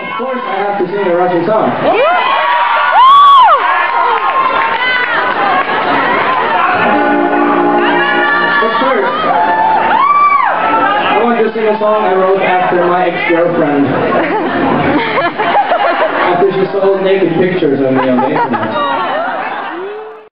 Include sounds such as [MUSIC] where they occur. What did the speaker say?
Of course, I have to sing a Russian song. First, I want to sing a song I wrote after my ex-girlfriend. [LAUGHS] after she sold naked pictures of me on the internet.